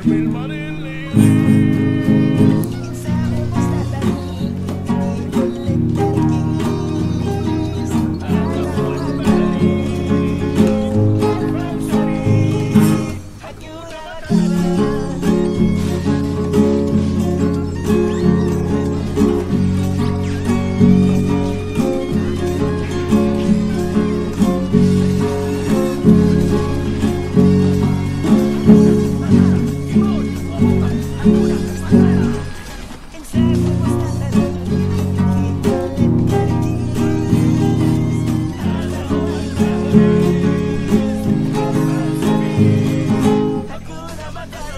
Carmen Marilyn. my God.